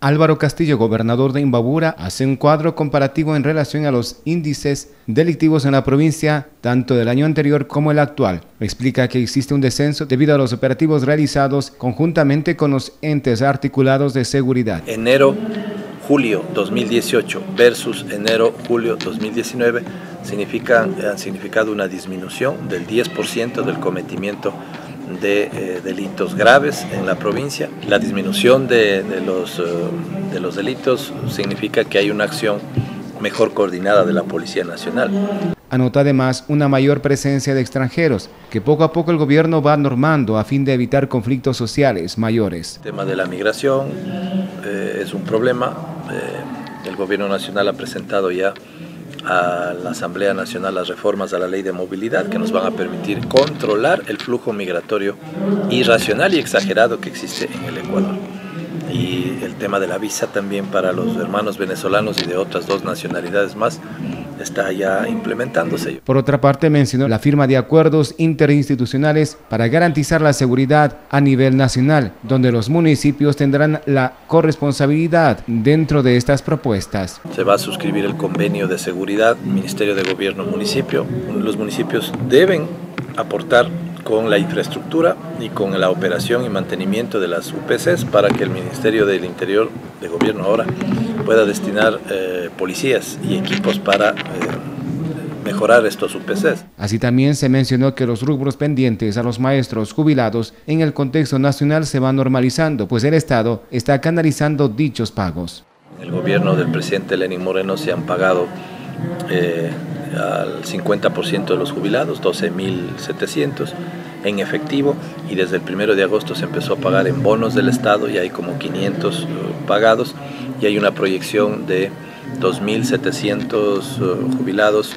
Álvaro Castillo, gobernador de Imbabura, hace un cuadro comparativo en relación a los índices delictivos en la provincia, tanto del año anterior como el actual. Explica que existe un descenso debido a los operativos realizados conjuntamente con los entes articulados de seguridad. Enero, julio 2018 versus enero, julio 2019 significa, han significado una disminución del 10% del cometimiento de eh, delitos graves en la provincia. La disminución de, los, eh, de los delitos significa que hay una acción mejor coordinada de la Policía Nacional. Anota además una mayor presencia de extranjeros, que poco a poco el gobierno va normando a fin de evitar conflictos sociales mayores. El tema de la migración eh, es un problema. el gobierno nacional ha presentado ya a la Asamblea Nacional las reformas a la ley de movilidad que nos van a permitir controlar el flujo migratorio irracional y exagerado que existe en el Ecuador. Y el tema de la visa también para los hermanos venezolanos y de otras dos nacionalidades más está ya implementándose. Por otra parte, mencionó la firma de acuerdos interinstitucionales para garantizar la seguridad a nivel nacional, donde los municipios tendrán la corresponsabilidad dentro de estas propuestas. Se va a suscribir el convenio de seguridad, Ministerio de Gobierno, municipio. Los municipios deben aportar con la infraestructura y con la operación y mantenimiento de las UPCs para que el Ministerio del Interior de Gobierno ahora pueda destinar eh, policías y equipos para eh, mejorar estos UPCs. Así también se mencionó que los rubros pendientes a los maestros jubilados en el contexto nacional se van normalizando, pues el Estado está canalizando dichos pagos. En el gobierno del presidente Lenín Moreno se han pagado eh, al 50% de los jubilados, 12.700 en efectivo y desde el primero de agosto se empezó a pagar en bonos del Estado y hay como 500 uh, pagados y hay una proyección de 2.700 uh, jubilados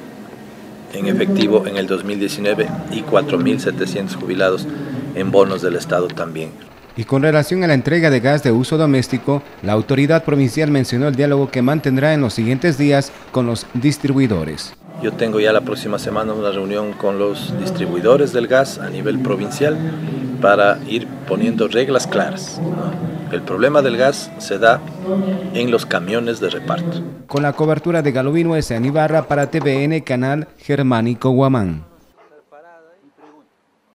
en efectivo en el 2019 y 4.700 jubilados en bonos del Estado también. Y con relación a la entrega de gas de uso doméstico, la autoridad provincial mencionó el diálogo que mantendrá en los siguientes días con los distribuidores. Yo tengo ya la próxima semana una reunión con los distribuidores del gas a nivel provincial para ir poniendo reglas claras. El problema del gas se da en los camiones de reparto. Con la cobertura de Galovino S. Anibarra para TVN Canal Germánico Guamán.